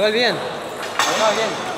Igual bien. Igual bien.